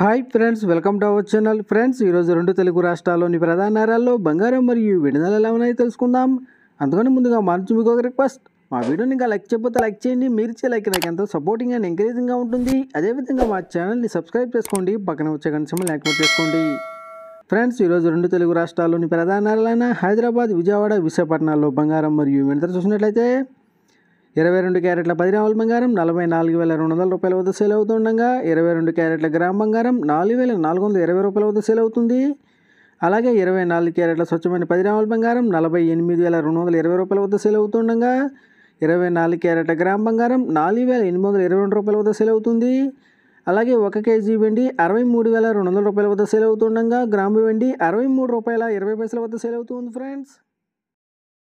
Hi friends welcome to our channel. Friends ఈరోజు రెండు తెలుగు రాష్ట్రాల్లోని ప్రధాన నగరాల్లో బంగారం మరియు విడుదల ఎలా ఉన్నాయో తెలుసుకుందాం. అందుకని ముందుగా మా మీకు ఒక రిక్వెస్ట్. మా వీడియోని ఇంకా లైక్ చెప్పితే లైక్ చేయండి. మీరు ఇచ్చే లైక్ నాకు ఎంతో సపోర్టింగ్ అండ్ ఎంకరేజింగ్గా ఉంటుంది. అదేవిధంగా మా ఛానల్ని సబ్స్క్రైబ్ చేసుకోండి. పక్కన వచ్చే కనీసం యాక్టివేట్ చేసుకోండి. ఫ్రెండ్స్ ఈరోజు రెండు తెలుగు రాష్ట్రాల్లోని ప్రధాన నగరాలైన హైదరాబాద్ విజయవాడ విశాఖపట్నాల్లో బంగారం మరియు వెనుక చూసినట్లయితే ఇరవై రెండు క్యారెట్ల పది గ్రాముల బంగారం నలభై నాలుగు వేల రెండు వందల రూపాయల వద్ద సేల్ అవుతుండగా ఇరవై రెండు క్యారెట్ల గ్రామ బంగారం నాలుగు వేల నాలుగు వందల ఇరవై రూపాయల వద్ద సేల్ అవుతుంది. అలాగే ఇరవై నాలుగు క్యారెట్ల స్వచ్ఛమైన పది గ్రాముల బంగారం నలభై ఎనిమిది వేల రెండు వందల ఇరవై రూపాయల వద్ద సేల్ అవుతుండగా ఇరవై నాలుగు క్యారెట్ల గ్రామ్ బంగారం నాలుగు వేల ఎనిమిది వందల ఇరవై రెండు రూపాయల వద్ద సేల్ అవుతుంది. అలాగే ఒక కేజీ వెండి అరవై మూడు వేల రెండు వందల రూపాయల వద్ద సేల్ అవుతుండగా గ్రాము వెండి అరవై మూడు రూపాయల ఇరవై పైసల వద్ద సేల్ అవుతుంది ఫ్రెండ్స్